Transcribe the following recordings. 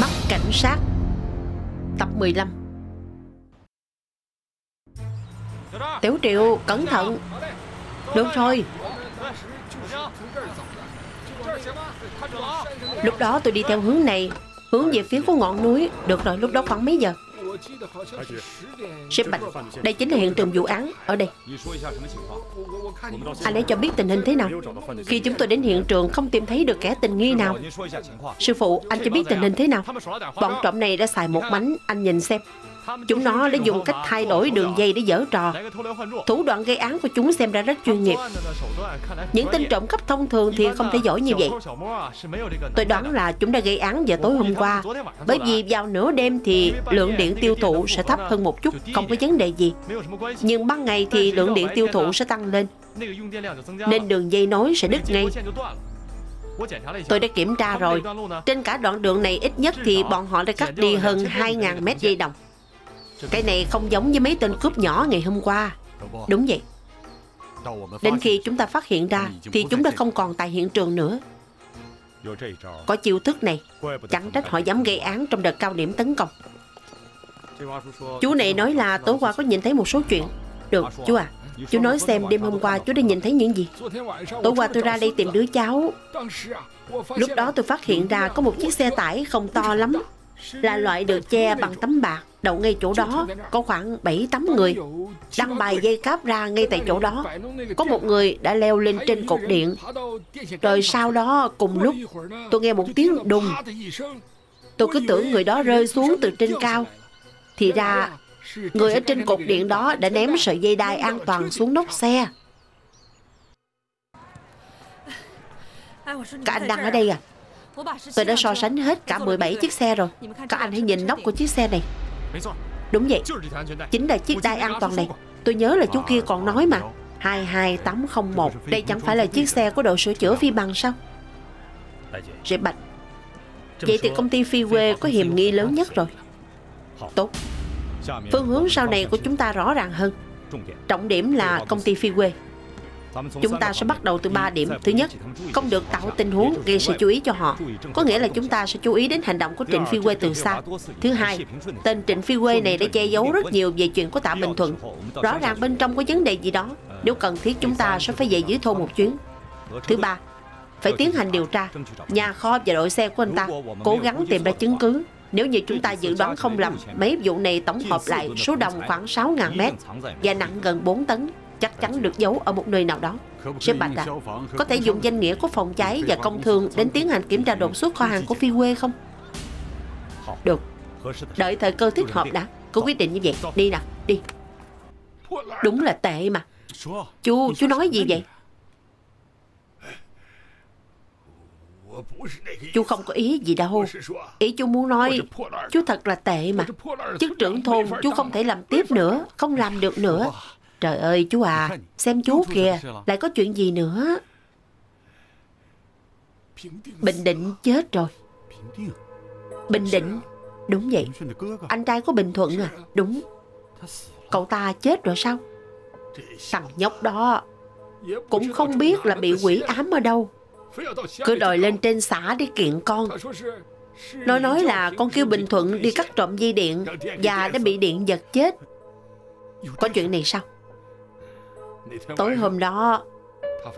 Mắt cảnh sát. Tập 15 Tiểu Triệu, cẩn thận. Được rồi. Lúc đó tôi đi theo hướng này, Hướng về phía của ngọn núi. Được rồi, lúc đó khoảng mấy giờ? Sếp Bạch Đây chính là hiện trường vụ án. Ở đây. Anh ấy cho biết tình hình thế nào. Khi chúng tôi đến hiện trường không tìm thấy được kẻ tình nghi nào. Sư phụ anh cho biết tình hình thế nào. Bọn trộm này đã xài một mánh, Anh nhìn xem. Chúng nó đã dùng cách thay đổi đường dây để dở trò. Thủ đoạn gây án của chúng xem ra rất chuyên nghiệp. Những tên trộm cắp thông thường thì không thể giỏi như vậy. Tôi đoán là chúng đã gây án vào tối hôm qua. Bởi vì vào nửa đêm thì lượng điện tiêu thụ sẽ thấp hơn một chút, Không có vấn đề gì. Nhưng ban ngày thì lượng điện tiêu thụ sẽ tăng lên, Nên đường dây nối sẽ đứt ngay. Tôi đã kiểm tra rồi. Trên cả đoạn đường này ít nhất thì bọn họ đã cắt đi hơn 2.000 mét dây đồng cái này không giống với mấy tên cướp nhỏ ngày hôm qua. Đúng vậy. Đến khi chúng ta phát hiện ra, Thì chúng đã không còn tại hiện trường nữa. Có chiêu thức này. Chẳng trách họ dám gây án trong đợt cao điểm tấn công. Chú này nói là tối qua có nhìn thấy một số chuyện. Được, chú à. Chú nói xem đêm hôm qua chú đã nhìn thấy những gì. Tối qua tôi ra đây tìm đứa cháu. Lúc đó tôi phát hiện ra có một chiếc xe tải không to lắm. Là loại được che bằng tấm bạc. Đậu ngay chỗ đó, có khoảng 7-8 người. Đăng bài dây cáp ra ngay tại chỗ đó. Có một người đã leo lên trên cột điện. Rồi sau đó, cùng lúc, tôi nghe một tiếng đùng. Tôi cứ tưởng người đó rơi xuống từ trên cao. Thì ra, Người ở trên cột điện đó đã ném sợi dây đai an toàn xuống nóc xe. Cả anh đang ở đây à? Tôi đã so sánh hết cả 17 chiếc xe rồi. Các anh hãy nhìn nóc của chiếc xe này. Đúng vậy. Chính là chiếc đai an toàn này. Tôi nhớ là chú kia còn nói mà. 22801 Đây chẳng phải là chiếc xe của đội sửa chữa phi bằng sao? Rệ Bạch. Vậy thì công ty phi quê có hiểm nghi lớn nhất rồi. Tốt. Phương hướng sau này của chúng ta rõ ràng hơn. Trọng điểm là công ty phi quê Chúng ta sẽ bắt đầu từ 3 điểm. Thứ nhất, không được tạo tình huống gây sự chú ý cho họ. Có nghĩa là chúng ta sẽ chú ý đến hành động của Trịnh Phi Quê từ xa. Thứ hai, tên Trịnh Phi Quê này đã che giấu rất nhiều về chuyện của Tạ Bình Thuận. Rõ ràng bên trong có vấn đề gì đó. Nếu cần thiết chúng ta sẽ phải về dưới thôn một chuyến. Thứ ba, phải tiến hành điều tra. Nhà kho và đội xe của anh ta cố gắng tìm ra chứng cứ nếu như chúng ta dự đoán không lầm, mấy vụ này tổng hợp lại số đồng khoảng 6.000 mét và nặng gần 4 tấn chắc chắn được giấu ở một nơi nào đó. Sếp Bạch à, có thể dùng danh nghĩa của phòng cháy và công thương đến tiến hành kiểm tra đột xuất kho hàng của Phi Quê không? Được. Đợi thời cơ thích hợp đã. Có quyết định như vậy. Đi nào, đi. Đúng là tệ mà. Chú, chú nói gì vậy? Chú không có ý gì đâu Ý chú muốn nói Chú thật là tệ mà Chức trưởng thôn chú không thể làm tiếp nữa Không làm được nữa Trời ơi chú à, xem chú kìa, lại có chuyện gì nữa? Bình Định chết rồi. Bình Định? Đúng vậy. Anh trai của Bình Thuận à? Đúng. Cậu ta chết rồi sao? Thằng nhóc đó cũng không biết là bị quỷ ám ở đâu. Cứ đòi lên trên xã để kiện con. Nó nói là con kêu Bình Thuận đi cắt trộm dây điện và đã bị điện giật chết. Có chuyện này sao? Tối hôm đó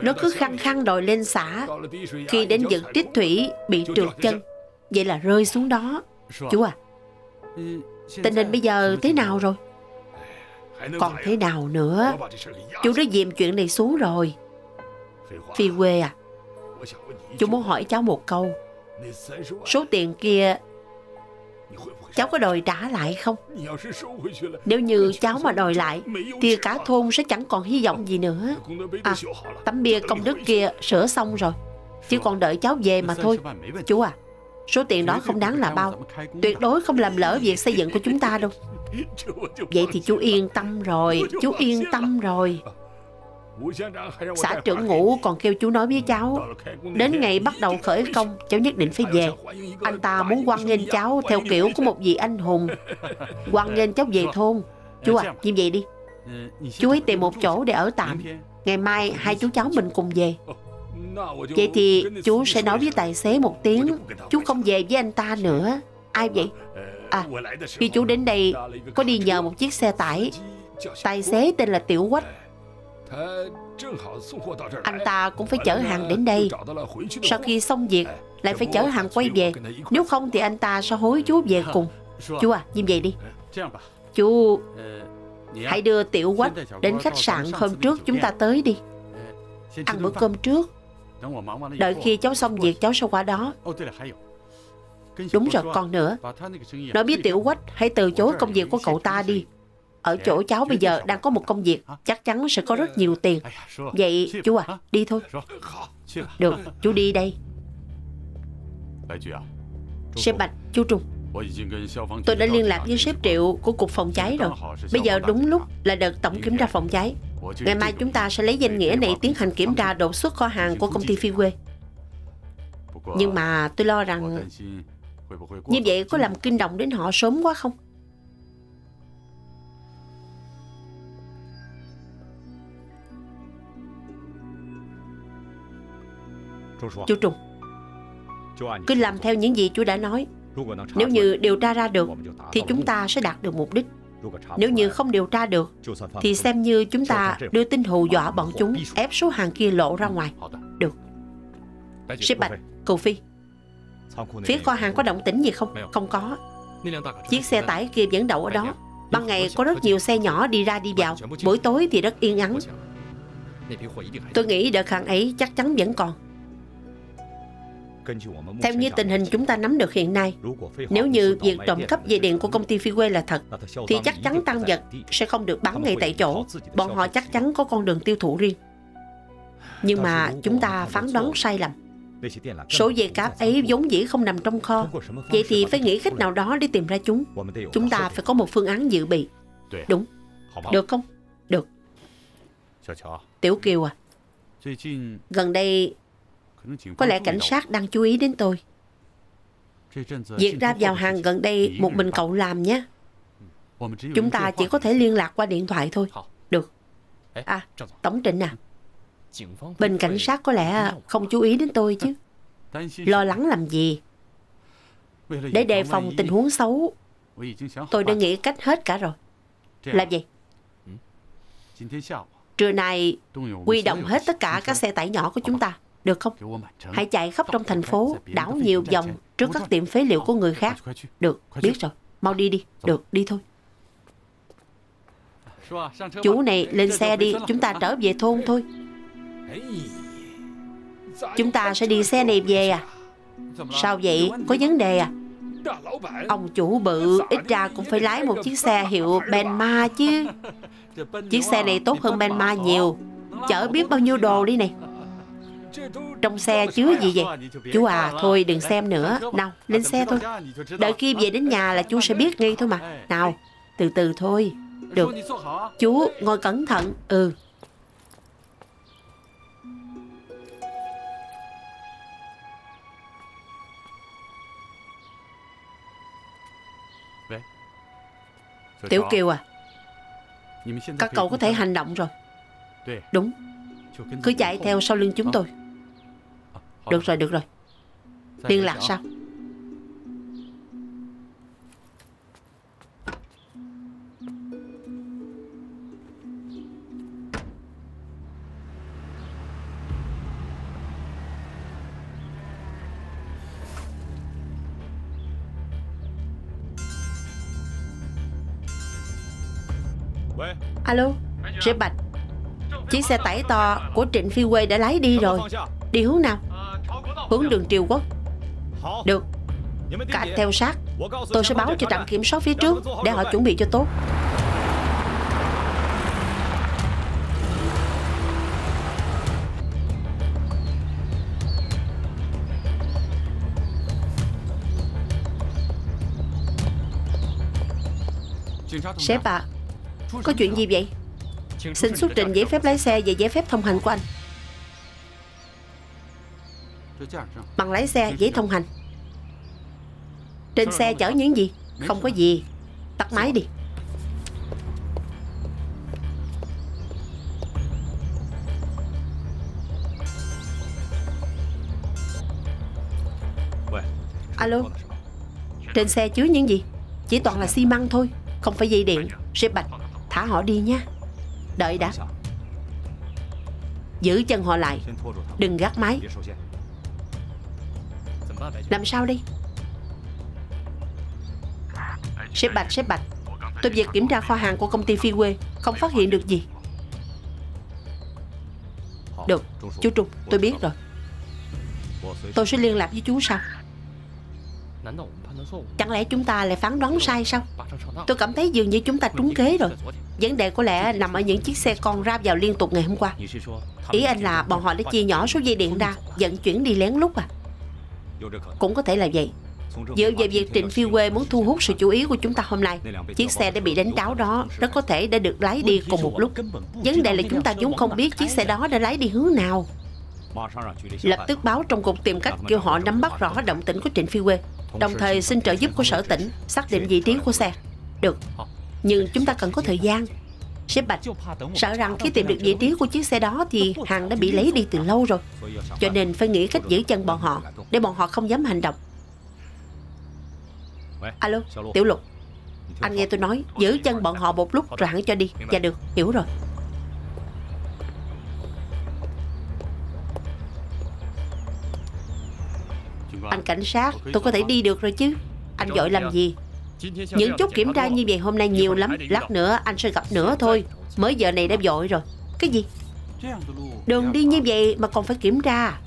Nó cứ khăng khăng đòi lên xã. Khi đến vực trích thủy Bị trượt chân. Vậy là rơi xuống đó. Chú à Tình hình bây giờ thế nào rồi? Còn thế nào nữa? Chú đã dìm chuyện này xuống rồi. Phi quê à Chú muốn hỏi cháu một câu. Số tiền kia cháu có đòi trả lại không? Nếu như cháu mà đòi lại, thì cả thôn sẽ chẳng còn hy vọng gì nữa. À, tấm bia công đức kia sửa xong rồi, chỉ còn đợi cháu về mà thôi. Chú à, số tiền đó không đáng là bao. Tuyệt đối không làm lỡ việc xây dựng của chúng ta đâu. Vậy thì chú yên tâm rồi, chú yên tâm rồi. Xã trưởng ngũ còn kêu chú nói với cháu Đến ngày bắt đầu khởi công Cháu nhất định phải về. Anh ta muốn quan nghênh cháu Theo kiểu của một vị anh hùng. Quan nghênh cháu về thôn. Chú à, như vậy đi. Chú ấy tìm một chỗ để ở tạm. Ngày mai hai chú cháu mình cùng về. Vậy thì chú sẽ nói với tài xế một tiếng Chú không về với anh ta nữa. Ai vậy? À khi chú đến đây Có đi nhờ một chiếc xe tải. Tài xế tên là Tiểu Quách Anh ta cũng phải chở hàng đến đây. Sau khi xong việc Lại phải chở hàng quay về. Nếu không thì anh ta sẽ hối chú về cùng. Chú à, như vậy đi. Chú Hãy đưa Tiểu Quách đến khách sạn hôm trước chúng ta tới đi. Ăn bữa cơm trước. Đợi khi cháu xong việc cháu sẽ qua đó. Đúng rồi còn nữa. Nói biết Tiểu Quách hãy từ chối công việc của cậu ta đi Ở chỗ cháu bây giờ đang có một công việc Chắc chắn sẽ có rất nhiều tiền. Vậy chú à đi thôi. Được chú đi đây. Sếp Bạch chú Trung. Tôi đã liên lạc với sếp Triệu của Cục Phòng cháy rồi. Bây giờ đúng lúc là đợt tổng kiểm tra phòng cháy. Ngày mai chúng ta sẽ lấy danh nghĩa này tiến hành kiểm tra đột xuất kho hàng của công ty Phi Quê Nhưng mà tôi lo rằng Như vậy có làm kinh động đến họ sớm quá không? Chú Trung Cứ làm theo những gì chú đã nói。Nếu như điều tra ra được Thì chúng ta sẽ đạt được mục đích。Nếu như không điều tra được Thì xem như chúng ta đưa tin hù dọa bọn chúng Ép số hàng kia lộ ra ngoài。Được。Sếp Bạch, Cầu Phi Phía kho hàng có động tĩnh gì không? Không có。Chiếc xe tải kia vẫn đậu ở đó。Ban ngày có rất nhiều xe nhỏ đi ra đi vào。Buổi tối thì rất yên ắng。Tôi nghĩ đợt hàng ấy chắc chắn vẫn còn theo như tình hình chúng ta nắm được hiện nay, nếu như việc trộm cắp dây điện của công ty Phi Quê là thật, thì chắc chắn tăng vật sẽ không được bán ngay tại chỗ. Bọn họ chắc chắn có con đường tiêu thụ riêng. Nhưng mà chúng ta phán đoán sai lầm. Số dây cáp ấy vốn dĩ không nằm trong kho. Vậy thì phải nghĩ cách nào đó để tìm ra chúng. Chúng ta phải có một phương án dự bị. Đúng. Được không? Được. Tiểu Kiều à, gần đây có lẽ cảnh sát đang chú ý đến tôi. Việc ra vào hàng gần đây một mình cậu làm nhé. Chúng ta chỉ có thể liên lạc qua điện thoại thôi. Được. À, Tổng Trịnh à. Bên cảnh sát có lẽ không chú ý đến tôi chứ. Lo lắng làm gì? Để đề phòng tình huống xấu, tôi đã nghĩ cách hết cả rồi. Làm gì? Trưa nay, quy động hết tất cả các xe tải nhỏ của chúng ta. Được không? Hãy chạy khắp trong thành phố, đảo nhiều vòng trước các tiệm phế liệu của người khác. Được, biết rồi. Mau đi đi. Được, đi thôi. Chú này lên xe đi, chúng ta trở về thôn thôi. Chúng ta sẽ đi xe này về à? Sao vậy? Có vấn đề à? Ông chủ bự ít ra cũng phải lái một chiếc xe hiệu Benma chứ. Chiếc xe này tốt hơn Benma nhiều. Chở biết bao nhiêu đồ đi này. Trong xe chứa gì vậy? Chú à thôi đừng xem nữa. Nào, lên xe thôi. Đợi khi về đến nhà là chú sẽ biết ngay thôi mà. Nào, từ từ thôi. Được. Chú, ngồi cẩn thận. Ừ. Tiểu Kiều à Các cậu có thể hành động rồi. Đúng. Cứ chạy theo sau lưng chúng tôi được rồi, được rồi. Liên lạc sao Alo, Rễ Bạch Chiếc xe tải to của Trịnh Phi Quê đã lái đi rồi. Đi hướng nào hướng đường Triều Quốc. Được. Các anh theo sát. Tôi sẽ báo cho trạm kiểm soát phía trước Để họ chuẩn bị cho tốt. Sếp à Có chuyện gì vậy? Xin xuất trình giấy phép lái xe và giấy phép thông hành của anh. Bằng lái xe, giấy thông hành. Trên xe chở những gì? Không có gì. Tắt máy đi. Alo? Trên xe chứa những gì? Chỉ toàn là xi măng thôi. Không phải dây điện. Sếp Bạch. Thả họ đi nha. Đợi đã. Giữ chân họ lại. Đừng gác máy. Làm sao đi Sếp Bạch, sếp Bạch Tôi vừa kiểm tra kho hàng của công ty Phi Quê Không phát hiện được gì. Được, chú Trung, tôi biết rồi. Tôi sẽ liên lạc với chú sau. Chẳng lẽ chúng ta lại phán đoán sai sao? Tôi cảm thấy dường như chúng ta trúng kế rồi. Vấn đề có lẽ nằm ở những chiếc xe con ra vào liên tục ngày hôm qua. Ý anh là bọn họ đã chia nhỏ số dây điện ra Vận chuyển đi lén lút à? Cũng có thể là vậy. Dựa về việc Trịnh Phi Quê muốn thu hút sự chú ý của chúng ta hôm nay, Chiếc xe đã bị đánh tráo đó Rất có thể đã được lái đi cùng một lúc. Vấn đề là chúng ta vốn không biết chiếc xe đó đã lái đi hướng nào. Lập tức báo trong cục tìm cách kêu họ nắm bắt rõ động tĩnh của Trịnh Phi Quê. Đồng thời xin trợ giúp của sở tỉnh Xác định vị trí của xe. Được. Nhưng chúng ta cần có thời gian. Sếp Bạch, Sợ rằng khi tìm được vị trí của chiếc xe đó Thì hàng đã bị lấy đi từ lâu rồi. Cho nên phải nghĩ cách giữ chân bọn họ, Để bọn họ không dám hành động. Alo, Tiểu Lục. Anh nghe tôi nói, Giữ chân bọn họ một lúc rồi hẳn cho đi. Dạ được, Hiểu rồi. Anh cảnh sát, Tôi có thể đi được rồi chứ. Anh gọi làm gì? Những chút kiểm tra như vậy hôm nay nhiều lắm Lát nữa anh sẽ gặp nữa thôi. Mới giờ này đã vội rồi. Cái gì? Đường đi như vậy mà còn phải kiểm tra.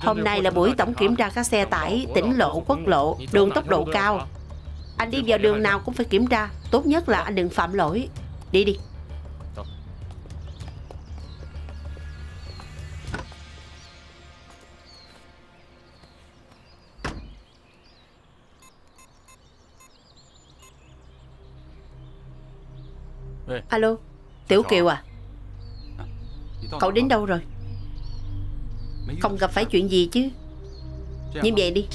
Hôm nay là buổi tổng kiểm tra các xe tải Tỉnh lộ, quốc lộ, đường tốc độ cao. Anh đi vào đường nào cũng phải kiểm tra. Tốt nhất là anh đừng phạm lỗi. Đi đi. Alo, Tiểu Kiều à? Cậu đến đâu rồi? Không gặp phải chuyện gì chứ? Như vậy đi.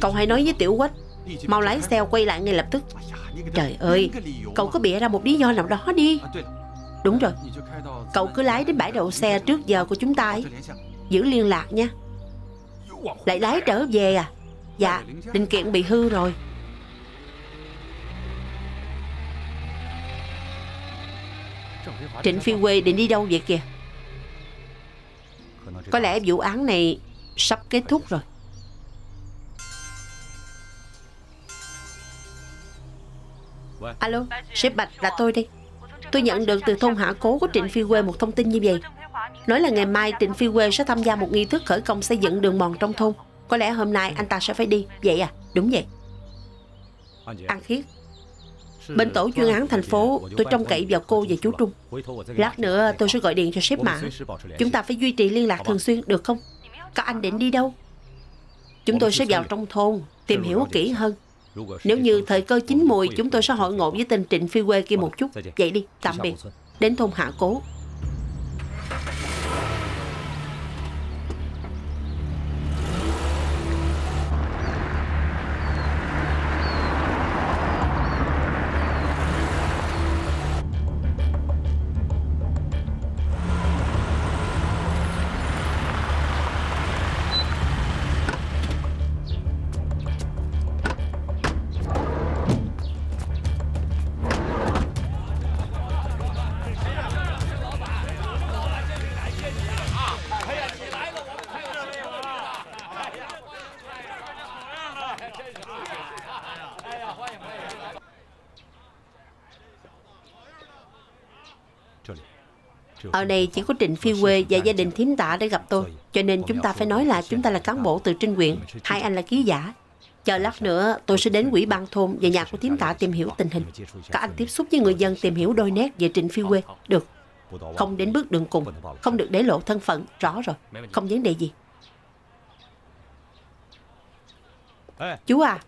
Cậu hãy nói với Tiểu Quách. Mau lái xe quay lại ngay lập tức. Trời ơi Cậu cứ bịa ra một lý do nào đó đi. Đúng rồi. Cậu cứ lái đến bãi đậu xe trước giờ của chúng ta ấy. Giữ liên lạc nha. Lại lái trở về à? Dạ Linh kiện bị hư rồi Trịnh Phi Quê định đi đâu vậy kìa? Có lẽ vụ án này sắp kết thúc rồi. Alo, sếp Bạch là tôi đây. Tôi nhận được từ thôn Hạ Cố của Trịnh Phi Quê một thông tin như vậy. Nói là ngày mai Trịnh Phi Quê sẽ tham gia một nghi thức khởi công xây dựng đường mòn trong thôn. Có lẽ hôm nay anh ta sẽ phải đi. Vậy à, đúng vậy. An Khiết. Bên tổ chuyên án thành phố, tôi trông cậy vào cô và chú Trung. Lát nữa tôi sẽ gọi điện cho sếp Mã. Chúng ta phải duy trì liên lạc thường xuyên, được không? Các anh định đi đâu? Chúng tôi sẽ vào trong thôn, tìm hiểu kỹ hơn. Nếu như thời cơ chín mùi, chúng tôi sẽ hội ngộ với tên Trịnh Phi Quê kia một chút. Vậy đi, tạm biệt. Đến thôn Hạ Cố. Ở đây chỉ có Trịnh Phi Quê và gia đình thím tạ để gặp tôi Cho nên chúng ta phải nói là chúng ta là cán bộ từ Trinh Quyện Hai anh là ký giả. Chờ lát nữa tôi sẽ đến quỹ ban thôn và nhà của thím tạ tìm hiểu tình hình. Các anh tiếp xúc với người dân tìm hiểu đôi nét về Trịnh Phi Quê. Được. Không đến bước đường cùng Không được để lộ thân phận Rõ rồi. Không vấn đề gì. Chú à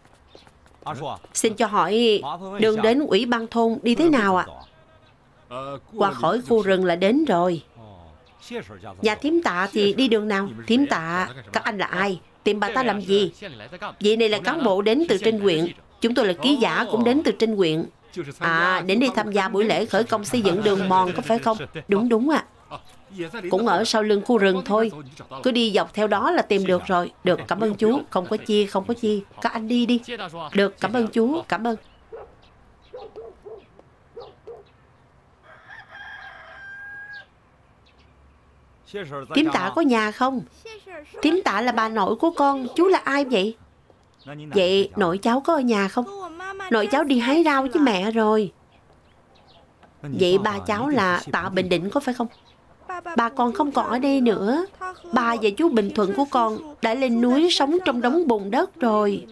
Xin cho hỏi Đường đến ủy ban thôn đi thế nào ạ? à? Qua khỏi khu rừng là đến rồi. Nhà thím tạ thì đi đường nào? Thím tạ Các anh là ai? Tìm bà ta làm gì? Vị này là cán bộ đến từ trên huyện. Chúng tôi là ký giả cũng đến từ trên huyện. À đến đi tham gia buổi lễ khởi công xây dựng đường mòn có phải không? Đúng đúng ạ. À. Cũng ở sau lưng khu rừng thôi. Cứ đi dọc theo đó là tìm được rồi. Được, cảm ơn chú. Không có chi, không có chi. Các anh đi đi. Được, cảm ơn chú. Cảm ơn. Tím tạ có nhà không? Tím tạ là bà nội của con. Chú là ai vậy? Vậy nội cháu có ở nhà không? Nội cháu đi hái rau với mẹ rồi. Vậy ba cháu là Tạ Bình Định có phải không? Ba con không còn ở đây nữa. Ba và chú Bình Thuận của con đã lên núi sống trong đống bùn đất rồi.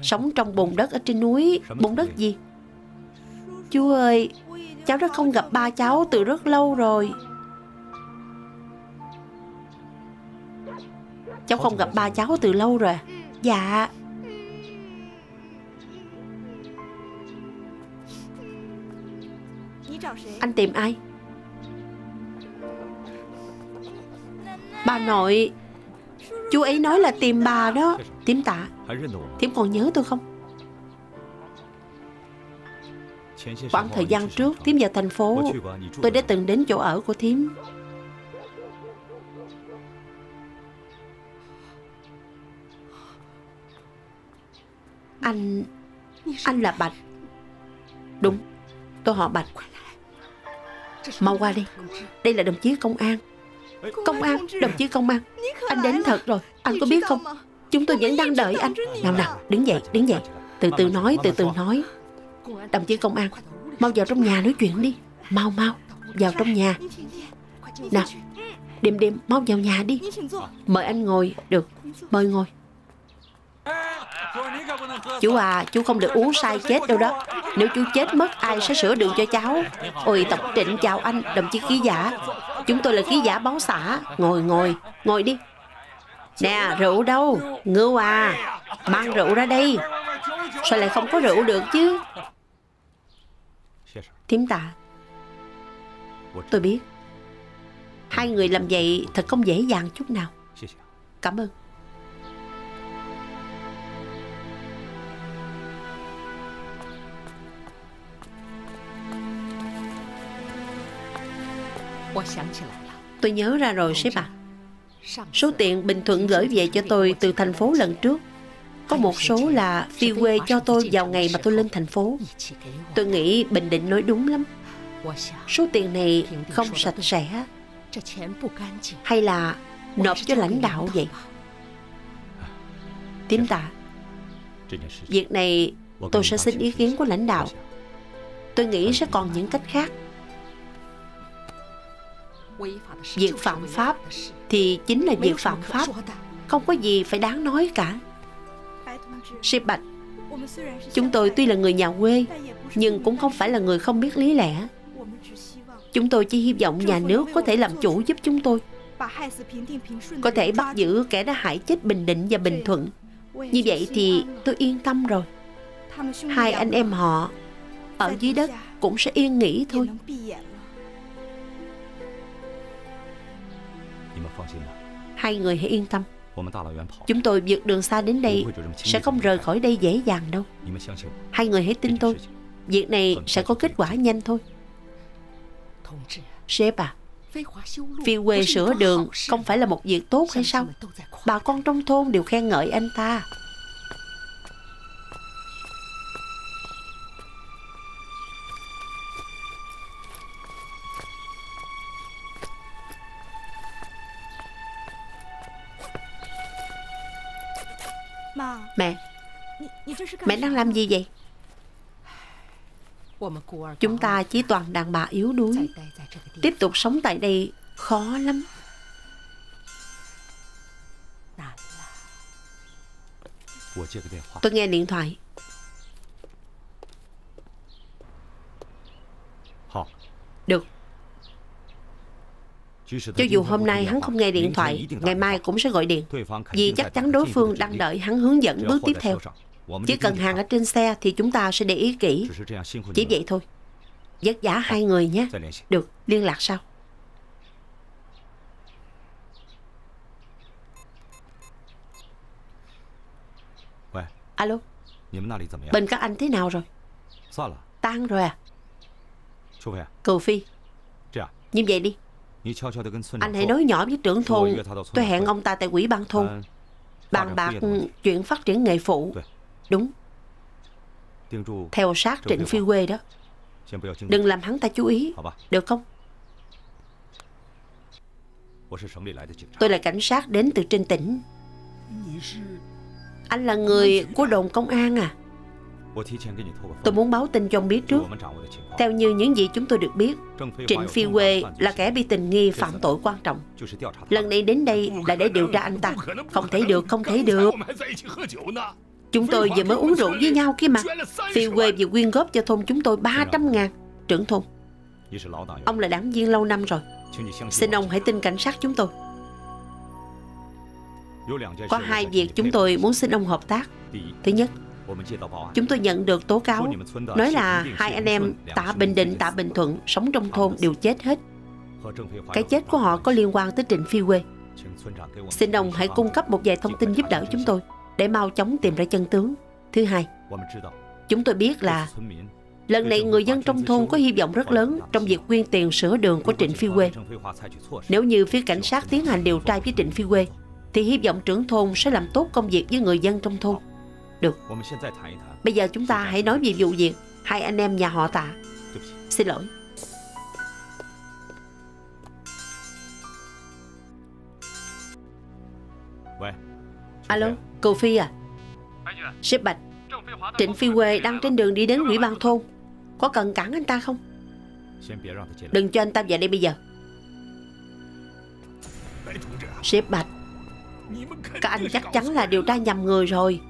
Sống trong bùn đất ở trên núi. Bùn đất gì? Chú ơi, cháu đã không gặp ba cháu từ rất lâu rồi. Cháu không gặp ba cháu từ lâu rồi? Dạ. Anh tìm ai? Bà nội. Chú ấy nói là tìm bà đó. Tím tạ. Tím còn nhớ tôi không? Khoảng thời gian trước Tím vào thành phố, Tôi đã từng đến chỗ ở của Tím Anh Anh là Bạch. Đúng, Tôi họ Bạch. Mau qua đi. Đây là đồng chí công an. Công an, Đồng chí công an. Anh đến thật rồi. Anh có biết không? Chúng tôi vẫn đang đợi anh. Nào nào, Đứng dậy Đứng dậy. Từ từ nói, Từ từ nói. Đồng chí công an, Mau vào trong nhà nói chuyện đi. Mau mau, Vào trong nhà. Nào, đêm đêm Mau vào nhà đi. Mời anh ngồi. Được, Mời ngồi. Chú à, chú không được uống sai chết đâu đó. Nếu chú chết mất ai sẽ sửa đường cho cháu? Ôi Tổng Trịnh chào anh, đồng chí ký giả. Chúng tôi là ký giả báo xã. Ngồi ngồi, ngồi đi. Nè, rượu đâu? Ngưu à, mang rượu ra đây. Sao lại không có rượu được chứ? Thiếm tạ Tôi biết. Hai người làm vậy thật không dễ dàng chút nào. Cảm ơn. Tôi nhớ ra rồi, sếp ạ. Số tiền Bình Thuận gửi về cho tôi từ thành phố lần trước. Có một số là phi quê cho tôi vào ngày mà tôi lên thành phố. Tôi nghĩ Bình Định nói đúng lắm. Số tiền này không sạch sẽ. Hay là nộp cho lãnh đạo vậy? Tím tạ, Việc này tôi sẽ xin ý kiến của lãnh đạo. Tôi nghĩ sẽ còn những cách khác. Việc phạm pháp thì chính là việc phạm pháp. Không có gì phải đáng nói cả. Sư Bạch, Chúng tôi tuy là người nhà quê, Nhưng cũng không phải là người không biết lý lẽ. Chúng tôi chỉ hy vọng nhà nước có thể làm chủ giúp chúng tôi, Có thể bắt giữ kẻ đã hại chết Bình Định và Bình Thuận. Như vậy thì tôi yên tâm rồi. Hai anh em họ Ở dưới đất cũng sẽ yên nghỉ thôi. Hai người hãy yên tâm. Chúng tôi vượt đường xa đến đây Sẽ không rời khỏi đây dễ dàng đâu. Hai người hãy tin tôi. Việc này sẽ có kết quả nhanh thôi. Sếp à Phi quê sửa đường Không phải là một việc tốt hay sao? Bà con trong thôn đều khen ngợi anh ta Mẹ đang làm gì vậy Chúng ta chỉ toàn đàn bà yếu đuối Tiếp tục sống tại đây khó lắm Tôi nghe điện thoại Được cho dù hôm nay hắn không nghe điện thoại, ngày mai cũng sẽ gọi điện. Vì chắc chắn đối phương đang đợi hắn hướng dẫn bước tiếp theo. Chỉ cần hàng ở trên xe thì chúng ta sẽ để ý kỹ. Chỉ vậy thôi. Vất giả hai người nhé. Được, liên lạc sau. Alo Bên các anh thế nào rồi? Tan rồi à? Cừu Phi Như vậy đi. Anh hãy nói nhỏ với trưởng thôn. Tôi hẹn ông ta tại quỹ ban thôn. Bàn bạc chuyện phát triển nghề phụ Đúng. Theo sát Trịnh Phi Quê đó. Đừng làm hắn ta chú ý. Được không? Tôi là cảnh sát đến từ trên tỉnh. Anh là người của đồn công an à? Tôi muốn báo tin cho ông biết trước. Theo như những gì chúng tôi được biết Trịnh Phi Quê là kẻ bị tình nghi phạm tội quan trọng. Lần này đến đây là để điều tra anh ta. Không thể được, không thể được Chúng tôi vừa mới uống rượu với nhau kia mà. Phi Quê vừa quyên góp cho thôn chúng tôi 300 ngàn. Trưởng thôn Ông là đảng viên lâu năm rồi. Xin ông hãy tin cảnh sát chúng tôi. Có hai việc chúng tôi muốn xin ông hợp tác. Thứ nhất Chúng tôi nhận được tố cáo Nói là hai anh em Tạ Bình Định, Tạ Bình Thuận Sống trong thôn đều chết hết. Cái chết của họ có liên quan tới Trịnh Phi Quê. Xin ông hãy cung cấp một vài thông tin giúp đỡ chúng tôi. Để mau chóng tìm ra chân tướng Thứ hai Chúng tôi biết là Lần này người dân trong thôn có hy vọng rất lớn trong việc quyên tiền sửa đường của Trịnh Phi Quê. Nếu như phía cảnh sát tiến hành điều tra với Trịnh Phi Quê, thì hy vọng trưởng thôn sẽ làm tốt công việc với người dân trong thôn. Được. Bây giờ chúng ta hãy nói về vụ việc hai anh em nhà họ tạ. Xin lỗi. Alo, cô Phi à? Sếp Bạch, Trịnh Phi Quê đang trên đường đi đến ủy ban thôn. Có cần cản anh ta không? Đừng cho anh ta vào đây bây giờ. Sếp Bạch Các anh chắc chắn là điều tra nhầm người rồi.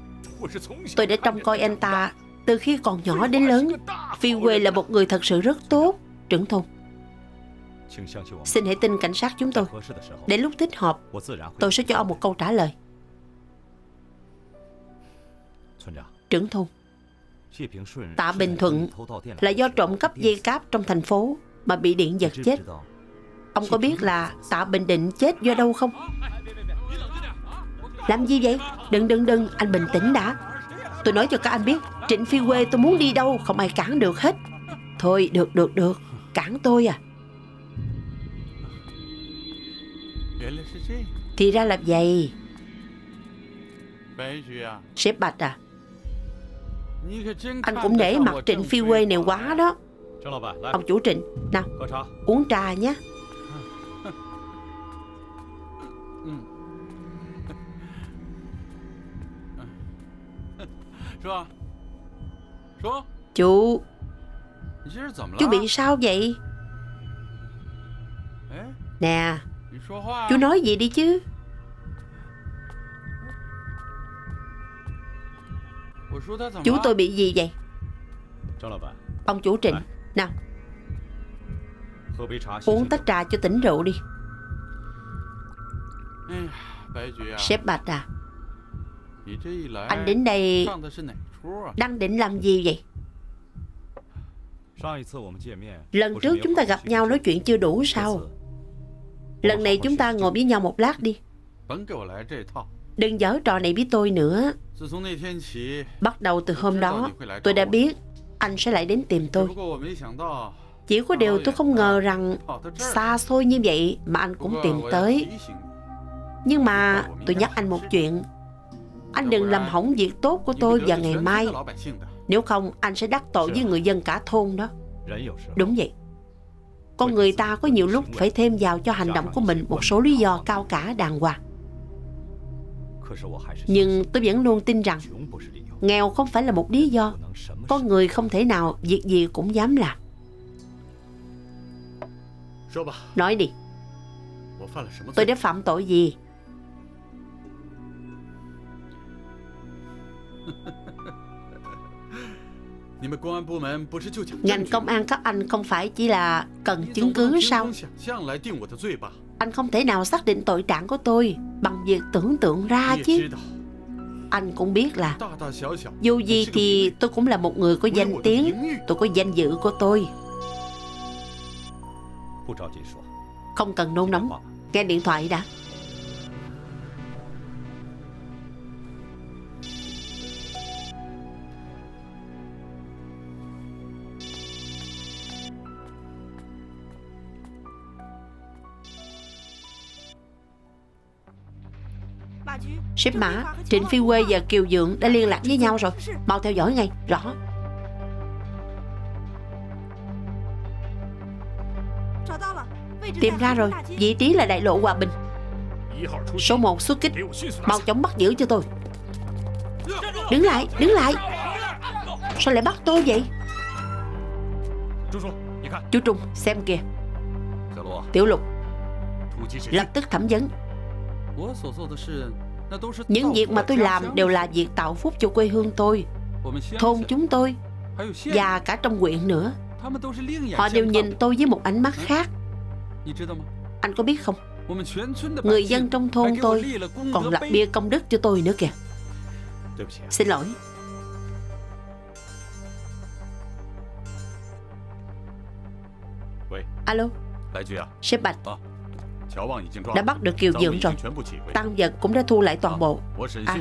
Tôi đã trông coi anh ta. Từ khi còn nhỏ đến lớn. Phi Quê là một người thật sự rất tốt Trưởng thôn. Xin hãy tin cảnh sát chúng tôi. Đến lúc thích hợp Tôi sẽ cho ông một câu trả lời Trưởng thôn Tạ Bình Thuận là do trộm cắp dây cáp trong thành phố mà bị điện giật chết. Ông có biết là Tạ Bình Định chết do đâu không? Làm gì vậy? Đừng đừng đừng, anh bình tĩnh đã. Tôi nói cho các anh biết, Trịnh Phi Quê tôi muốn đi đâu, không ai cản được hết. Thôi, được được được, cản tôi à. Thì ra là vậy. Sếp Bạch à, anh cũng để mặt Trịnh Phi Quê này quá đó. Ông chủ Trịnh, Nào, uống trà nhé. Chú Chú bị sao vậy? Nè, Chú nói gì đi chứ? Chú tôi bị gì vậy? Ông chủ Trịnh Nào. Uống tách trà cho tỉnh rượu đi. Sếp Bạch à. Anh đến đây Đang định làm gì vậy? Lần trước chúng ta gặp nhau nói chuyện chưa đủ sao? Lần này chúng ta ngồi với nhau một lát đi Đừng giở trò này với tôi nữa. Bắt đầu từ hôm đó, Tôi đã biết Anh sẽ lại đến tìm tôi. Chỉ có điều tôi không ngờ rằng Xa xôi như vậy Mà anh cũng tìm tới. Nhưng mà tôi nhắc anh một chuyện. Anh đừng làm hỏng việc tốt của tôi vào ngày mai. Nếu không, anh sẽ đắc tội với người dân cả thôn đó. Đúng vậy. Con người ta có nhiều lúc phải thêm vào cho hành động của mình Một số lý do cao cả đàng hoàng nhưng tôi vẫn luôn tin rằng nghèo không phải là một lý do. Con người không thể nào việc gì cũng dám làm. Nói đi. Tôi đã phạm tội gì? Ngành công an các anh không phải chỉ là cần chứng cứ sao? Anh không thể nào xác định tội trạng của tôi bằng việc tưởng tượng ra chứ. Anh cũng biết là dù gì thì tôi cũng là một người có danh tiếng, tôi có danh dự của tôi. Không cần nôn nóng, nghe điện thoại đã. Ship Mã, Trịnh Phi Quê và Kiều Dượng đã liên lạc với nhau rồi. Mau theo dõi ngay, rõ. Tìm ra rồi, vị trí là đại lộ Hòa Bình. Số 1 xuất kích. Mau chóng bắt giữ cho tôi. Đứng lại, đứng lại. Sao lại bắt tôi vậy? Chú Trung, xem kìa. Tiểu Lục Lập tức thẩm vấn. Những việc mà tôi làm đều là việc tạo phúc cho quê hương tôi Thôn chúng tôi Và cả trong huyện nữa. Họ đều nhìn tôi với một ánh mắt khác. Anh có biết không? Người dân trong thôn tôi Còn lập bia công đức cho tôi nữa kìa. Xin lỗi. Alo. Sếp Bạch đã bắt được Kiều Dượng rồi。Tăng vật cũng đã thu lại toàn bộ。à,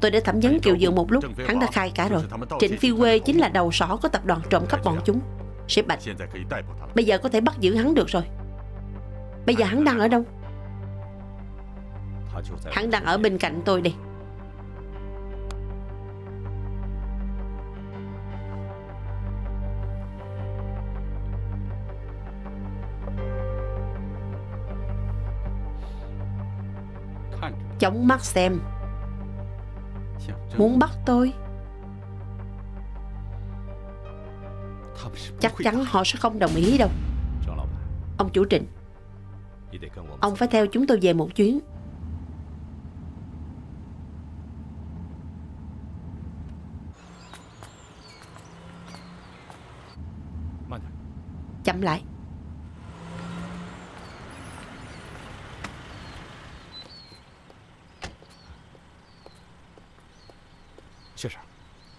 Tôi đã thẩm vấn Kiều Dượng một lúc Hắn đã khai cả rồi。Trịnh Phi Quê chính là đầu sỏ của tập đoàn trộm cắp bọn chúng。Sếp Bạch。Bây giờ có thể bắt giữ hắn được rồi。Bây giờ hắn đang ở đâu？Hắn đang ở bên cạnh tôi đây Chóng mắt xem. Muốn bắt tôi? Chắc chắn họ sẽ không đồng ý đâu. Ông chủ Trịnh. Ông phải theo chúng tôi về một chuyến. Chậm lại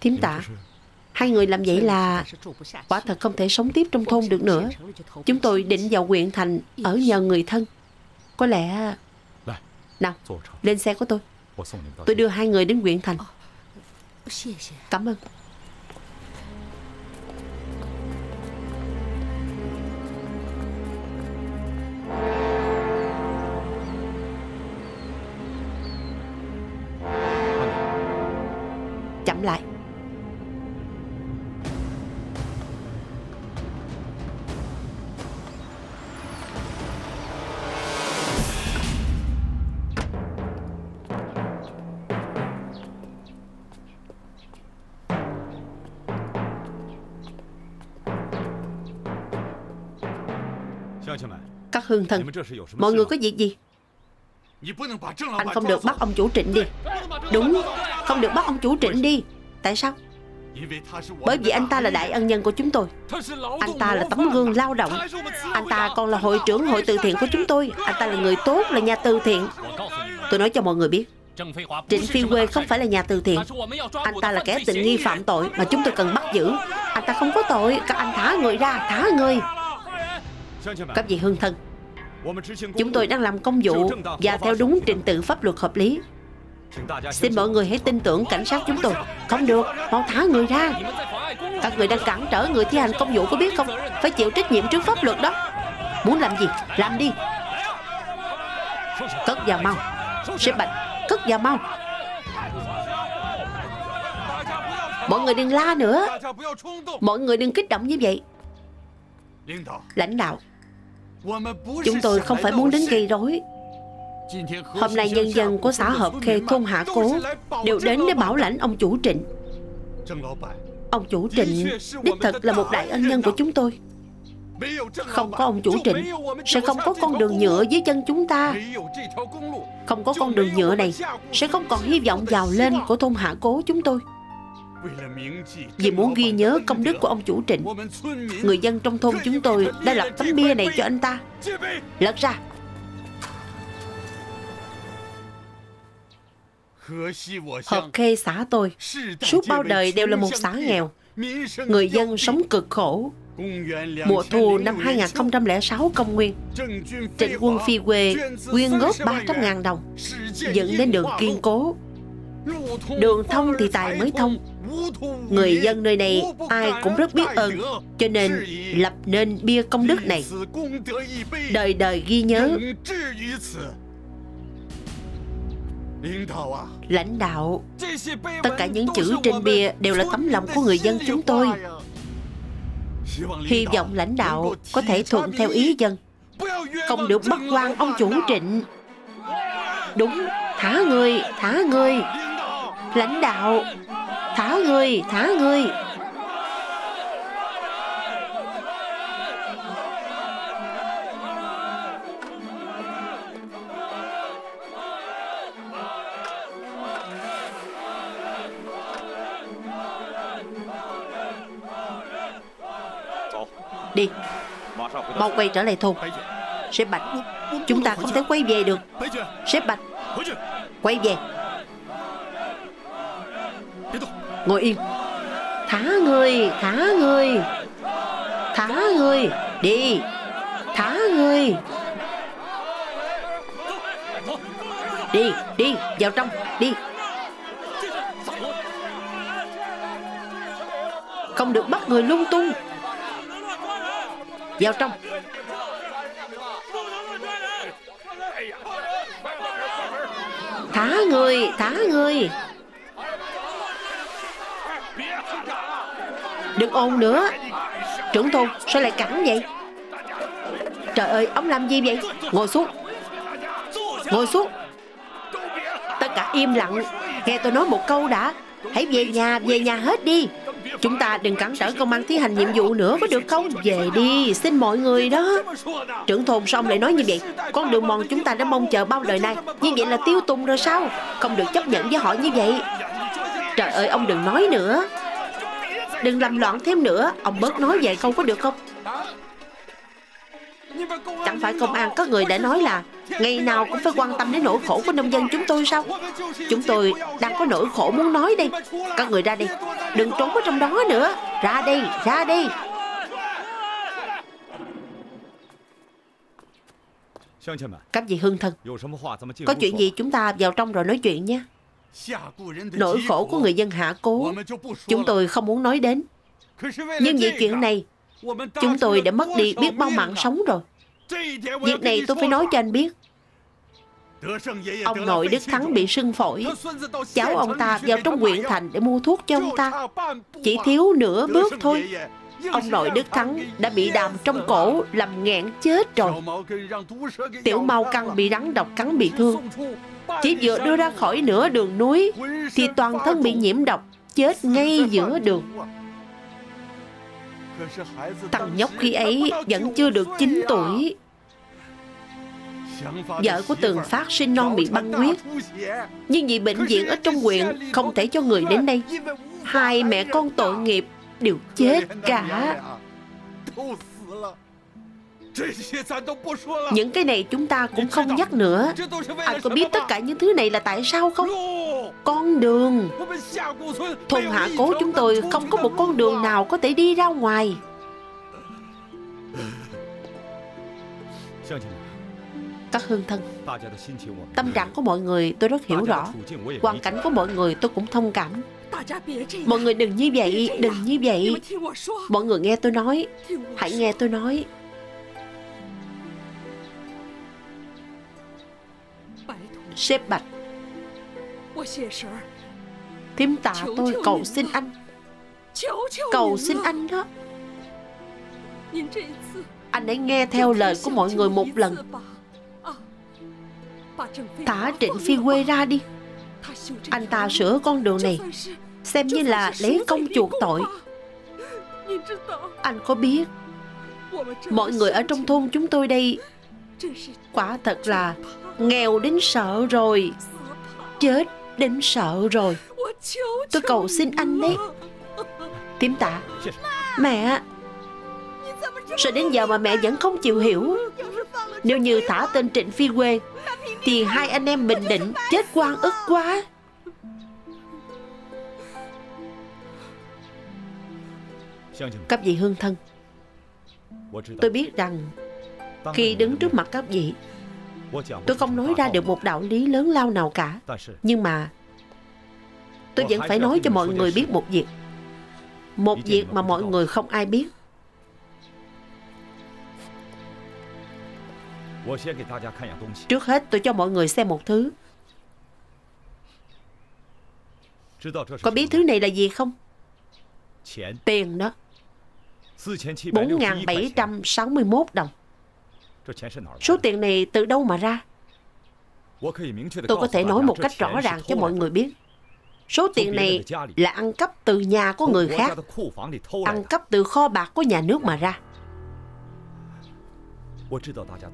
Thím tạ Hai người làm vậy là Quả thật không thể sống tiếp trong thôn được nữa. Chúng tôi định vào huyện thành Ở nhờ người thân. Có lẽ Nào, lên xe của tôi. Tôi đưa hai người đến huyện thành. Cảm ơn. Các hương thân. Mọi người có việc gì? Anh không được bắt ông chủ trịnh đi. Đúng. Không được bắt ông chủ trịnh đi. Tại sao? Bởi vì anh ta là đại ân nhân của chúng tôi. Anh ta là tấm gương lao động. Anh ta còn là hội trưởng hội từ thiện của chúng tôi. Anh ta là người tốt là nhà từ thiện. Tôi nói cho mọi người biết. Trịnh Phi Quê không phải là nhà từ thiện. Anh ta là kẻ tình nghi phạm tội Mà chúng tôi cần bắt giữ. Anh ta không có tội. Các anh thả người ra Thả người Các vị hương thân Chúng tôi đang làm công vụ Và theo đúng trình tự pháp luật hợp lý. Xin mọi người hãy tin tưởng cảnh sát chúng tôi. Không được, mau thả người ra. Các người đang cản trở người thi hành công vụ có biết không? Phải chịu trách nhiệm trước pháp luật đó. Muốn làm gì, làm đi. Cất vào mau. Sếp Bạch, cất vào mau. Mọi người đừng la nữa. Mọi người đừng kích động như vậy. Lãnh đạo Chúng tôi không phải muốn đến gây rối. Hôm nay nhân dân của xã Hợp Khê thôn Hạ Cố, Đều đến để bảo lãnh ông chủ trịnh. Ông chủ trịnh Đích thực là một đại ân nhân của chúng tôi. Không có ông chủ trịnh, Sẽ không có con đường nhựa dưới chân chúng ta. Không có con đường nhựa này, Sẽ không còn hy vọng giàu lên của thôn Hạ Cố chúng tôi vì muốn ghi nhớ công đức của ông chủ trịnh, Người dân trong thôn chúng tôi đã lập tấm bia này cho anh ta. Lật ra. Hợp khê xã tôi, Suốt bao đời đều là một xã nghèo. Người dân sống cực khổ. Mùa thu năm 2006 công nguyên, Trịnh quân phi quê quyên góp 300.000 đồng, Dựng lên đường kiên cố. Đường thông thì tài mới thông. Người dân nơi này ai cũng rất biết ơn, Cho nên lập nên bia công đức này. Đời đời ghi nhớ. Lãnh đạo, Tất cả những chữ trên bia Đều là tấm lòng của người dân chúng tôi. Hy vọng lãnh đạo Có thể thuận theo ý dân. Không được bất quan ông chủ trịnh. Đúng, Thả người Thả người. Lãnh đạo. Thả người Thả người. Đi. Mau quay trở lại thôn. Sếp Bạch, Chúng ta không thể quay về được. Sếp Bạch, Quay về. Ngồi yên Thả người Thả người. Thả người, Đi. Thả người. Đi Đi, Vào trong, Đi. Không được bắt người lung tung. Vào trong. Thả người Thả người. Đừng ồn nữa. Trưởng thôn, sao lại cản vậy? Trời ơi, ông làm gì vậy? Ngồi xuống. Ngồi xuống. Tất cả im lặng. Nghe tôi nói một câu đã. Hãy về nhà Về nhà hết đi. Chúng ta đừng cản trở công an thi hành nhiệm vụ nữa, có được không? Về đi, xin mọi người đó. Trưởng thôn xong lại nói như vậy? Con đường mòn chúng ta đã mong chờ bao đời nay. Như vậy là tiêu tùng rồi sao? Không được chấp nhận với họ như vậy. Trời ơi, ông đừng nói nữa. Đừng làm loạn thêm nữa. Ông bớt nói vậy không có được không? Chẳng phải công an có người đã nói là Ngày nào cũng phải quan tâm đến nỗi khổ của nông dân chúng tôi sao? Chúng tôi đang có nỗi khổ muốn nói đây. Các người ra đi Đừng trốn ở trong đó nữa. Ra đi, ra đi Các vị hương thân Có chuyện gì chúng ta vào trong rồi nói chuyện nhé Nỗi khổ của người dân hạ cố Chúng tôi không muốn nói đến Nhưng vì chuyện này Chúng tôi đã mất đi biết bao mạng sống rồi。Việc này tôi phải nói cho anh biết。Ông nội Đức Thắng bị sưng phổi。Cháu ông ta vào trong huyện thành để mua thuốc cho ông ta Chỉ thiếu nửa bước thôi。Ông nội Đức Thắng đã bị đàm trong cổ Làm nghẹn chết rồi。Tiểu mau căng bị rắn độc cắn bị thương chỉ vừa đưa ra khỏi nửa đường núi Thì toàn thân bị nhiễm độc, Chết ngay giữa đường. Thằng nhóc khi ấy vẫn chưa được 9 tuổi. Vợ của Tường phát sinh non bị băng huyết. Nhưng vì bệnh viện ở trong huyện Không thể cho người đến đây. Hai mẹ con tội nghiệp Đều chết cả những cái này chúng ta cũng không nhắc nữa. Anh có biết tất cả những thứ này là tại sao không? Con đường. Thôn Hạ Cố chúng tôi không có một con đường nào có thể đi ra ngoài. Các hương thân Tâm trạng của mọi người tôi rất hiểu rõ. Hoàn cảnh của mọi người tôi cũng thông cảm. Mọi người đừng như vậy Đừng như vậy. Mọi người nghe tôi nói. Hãy nghe tôi nói Sếp Bạch. Thím tạ tôi cầu xin anh. Cầu xin anh đó. Anh hãy nghe theo lời của mọi người một lần. Thả Trịnh Phi quê ra đi. Anh ta sửa con đường này Xem như là lấy công chuộc tội. Anh có biết Mọi người ở trong thôn chúng tôi đây Quả thật là Nghèo đến sợ rồi, Chết đến sợ rồi. Tôi cầu xin anh đấy Tím tạ Mẹ Sao đến giờ mà mẹ vẫn không chịu hiểu. Nếu như thả tên Trịnh Phi quê, Thì hai anh em Bình Định chết quan ức quá. Các vị hương thân, Tôi biết rằng Khi đứng trước mặt các vị Tôi không nói ra được một đạo lý lớn lao nào cả. Nhưng mà Tôi vẫn phải nói cho mọi người biết một việc. Một việc mà mọi người không ai biết. Trước hết tôi cho mọi người xem một thứ. Có biết thứ này là gì không? Tiền đó. 4.761 đồng Số tiền này từ đâu mà ra? Tôi có thể nói một cách rõ ràng cho mọi người biết. Số tiền này là ăn cắp từ nhà của người khác Ăn cắp từ kho bạc của nhà nước mà ra.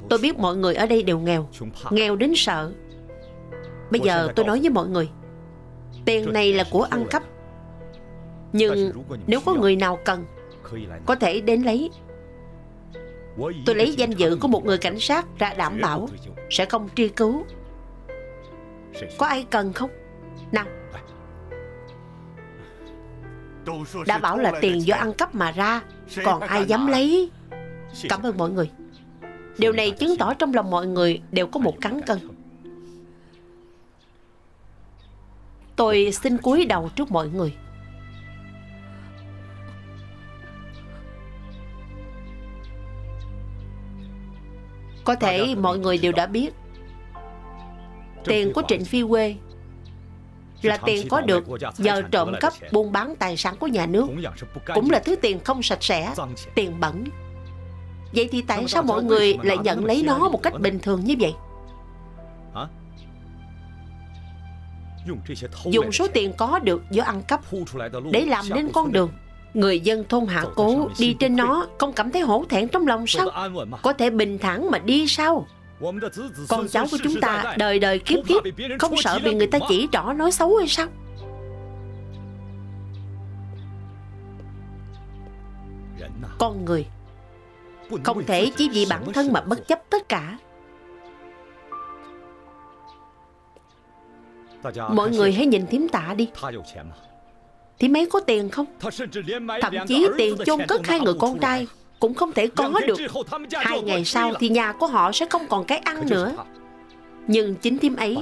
Tôi biết mọi người ở đây đều nghèo Nghèo đến sợ. Bây giờ tôi nói với mọi người Tiền này là của ăn cắp. Nhưng nếu có người nào cần Có thể đến lấy Tôi lấy danh dự của một người cảnh sát ra đảm bảo Sẽ không truy cứu. Có ai cần không? Nào. Đã bảo là tiền do ăn cắp mà ra, Còn ai dám lấy? Cảm ơn mọi người. Điều này chứng tỏ trong lòng mọi người đều có một cán cân. Tôi xin cúi đầu trước mọi người. Có thể mọi người đều đã biết. Tiền của Trịnh Phi Quê Là tiền có được nhờ trộm cắp buôn bán tài sản của nhà nước. Cũng là thứ tiền không sạch sẽ Tiền bẩn. Vậy thì tại sao mọi người lại nhận lấy nó một cách bình thường như vậy? Dùng số tiền có được do ăn cắp Để làm nên con đường Người dân thôn Hạ Cố đi trên nó, Không cảm thấy hổ thẹn trong lòng sao? Có thể bình thản mà đi sao? Con cháu của chúng ta đời đời kiếp kiếp, Không sợ bị người ta chỉ rõ nói xấu hay sao? Con người Không thể chỉ vì bản thân mà bất chấp tất cả. Mọi người hãy nhìn thím tạ đi. Thím ấy có tiền không? Thậm chí tiền chôn cất hai người con trai Cũng không thể có được. Hai ngày sau thì nhà của họ sẽ không còn cái ăn nữa. Nhưng chính thím ấy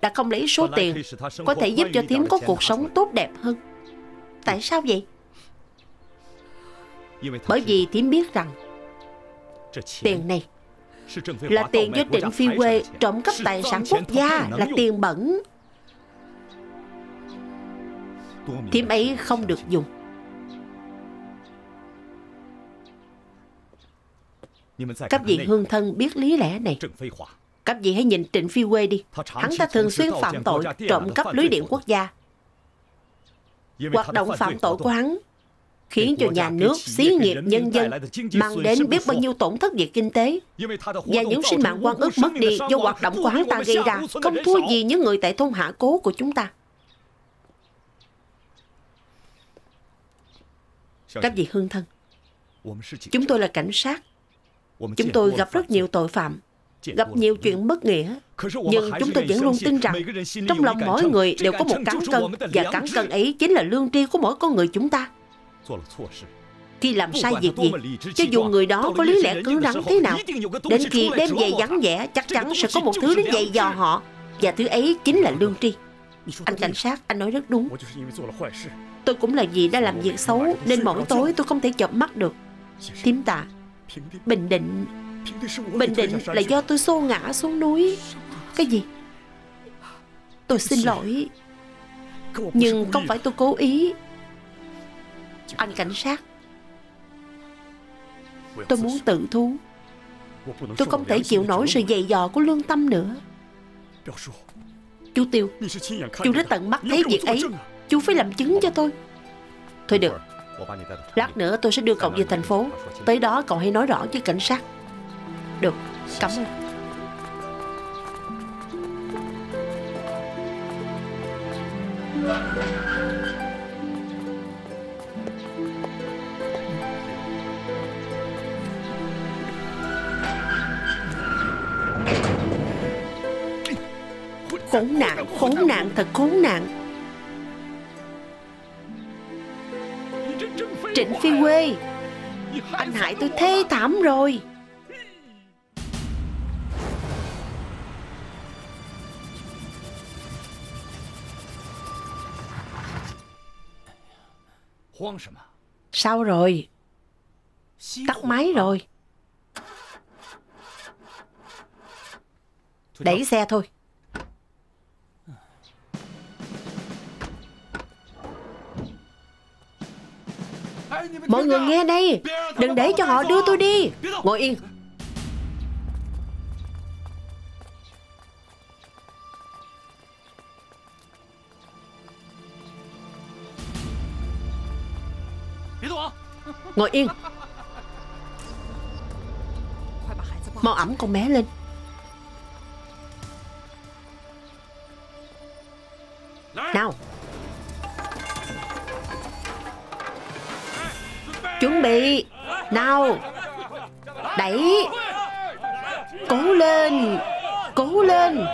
Đã không lấy số tiền Có thể giúp cho thím có cuộc sống tốt đẹp hơn. Tại sao vậy? Bởi vì thím biết rằng Tiền này Là tiền do Trịnh Phi Quê Trộm cắp tài sản quốc gia Là tiền bẩn Thím ấy không được dùng. Các vị hương thân biết lý lẽ này. Các vị hãy nhìn Trịnh Phi Quê đi. Hắn ta thường xuyên phạm tội trộm cắp lưới điện quốc gia. Hoạt động phạm tội của hắn khiến cho nhà nước, xí nghiệp, nhân dân mang đến biết bao nhiêu tổn thất về kinh tế và những sinh mạng quan ức mất đi do hoạt động của hắn ta gây ra. Không thua gì những người tại thôn hạ cố của chúng ta. Các vị hương thân, chúng tôi là cảnh sát. Chúng tôi gặp rất nhiều tội phạm, gặp nhiều chuyện bất nghĩa. Nhưng chúng tôi vẫn luôn tin rằng trong lòng mỗi người đều có một cán cân và cán cân ấy chính là lương tri của mỗi con người chúng ta. Khi làm sai việc gì, cho dù người đó có lý lẽ cứng rắn thế nào, đến khi đêm về vắng vẻ chắc chắn sẽ có một thứ đến dày dò họ. Và thứ ấy chính là lương tri. Anh cảnh sát, anh nói rất đúng. Tôi cũng là vì đã làm việc xấu, Nên mỗi tối tôi không thể chợp mắt được. Thím tạ, Bình định Bình định là do tôi xô ngã xuống núi. Cái gì? Tôi xin lỗi, Nhưng không phải tôi cố ý? Anh cảnh sát, Tôi muốn tự thú. Tôi không thể chịu nổi sự dày dò của lương tâm nữa. Chú Tiêu, Chú đã tận mắt thấy việc ấy. Chú phải làm chứng cho tôi. Thôi được. Lát nữa tôi sẽ đưa cậu về thành phố. Tới đó cậu hãy nói rõ với cảnh sát. Được, cảm ơn. Khốn nạn, khốn nạn, thật khốn nạn. Trịnh Phi Quê. Anh hại tôi thê thảm rồi. Sao rồi? Tắt máy rồi. Đẩy xe thôi. Mọi người nghe đây. Đừng để cho họ đưa tôi đi. Ngồi yên. Ngồi yên. Mau ẩm con bé lên. Nào. Bị Nào. Đẩy. Cố lên. Cố lên.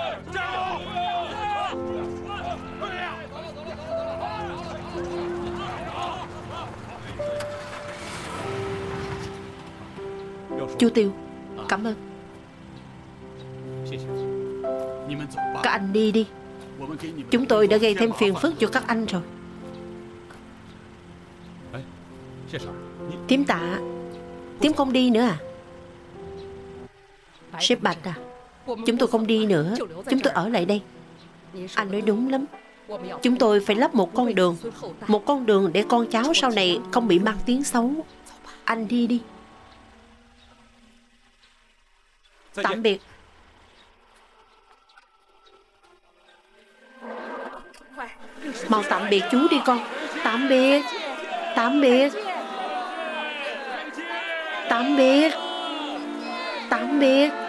Chú Tiêu, Cảm ơn. Các anh đi đi. Chúng tôi đã gây thêm phiền phức cho các anh rồi. Tím tạ. Tím không đi nữa à? Sếp Bạch à Chúng tôi không đi nữa. Chúng tôi ở lại đây. Anh nói đúng lắm. Chúng tôi phải lắp một con đường Một con đường để con cháu sau này Không bị mang tiếng xấu. Anh đi đi. Tạm biệt. Mau tạm biệt chú đi con. Tạm biệt. Tạm biệt Tạm biệt Tạm biệt